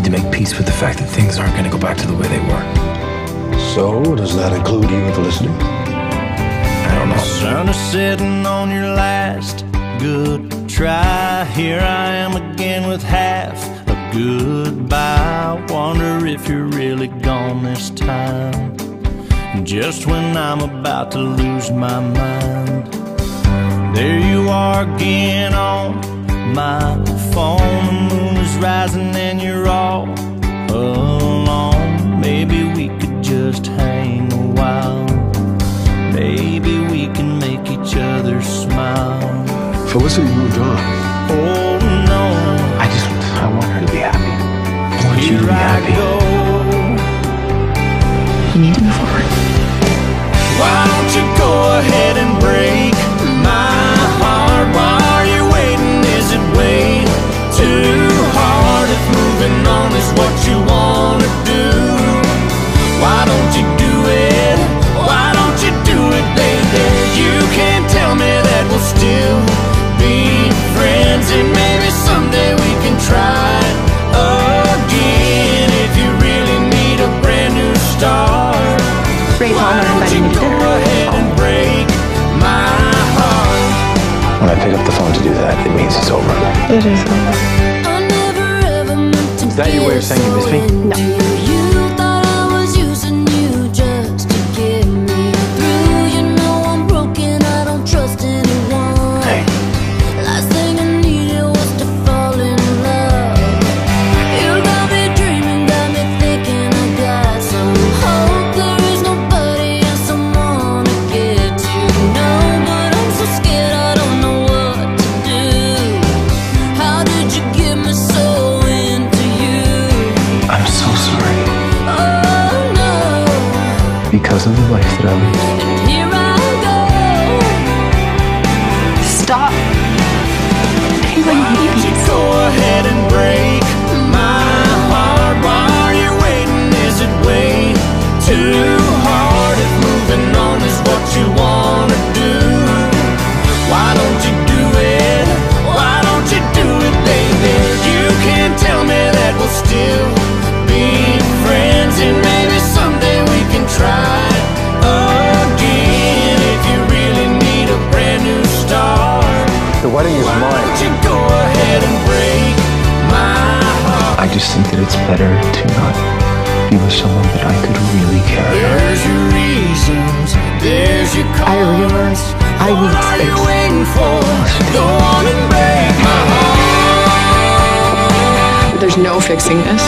need to make peace with the fact that things aren't going to go back to the way they were. So, does that include you, Felicity? I don't know. Sun is setting on your last good try. Here I am again with half a goodbye. Wonder if you're really gone this time. Just when I'm about to lose my mind. There you are again on my phone. The moon is rising and you're all alone. Maybe we could just hang a while. Maybe we can make each other smile. Felicity moved on. Oh no, I just, I want her to be happy. I want you to be I happy. go. You need to move forward. When I pick up the phone to do that, it means it's over. It is over. Is that your way of saying you miss me? No. Because of the life that I lived. The wedding is mine. don't you go ahead and break my heart? I just think that it's better to not be with someone that I could really care about. There's your reasons, there's your I realize I What need are you space. waiting for? Go on and break my heart. There's no fixing this.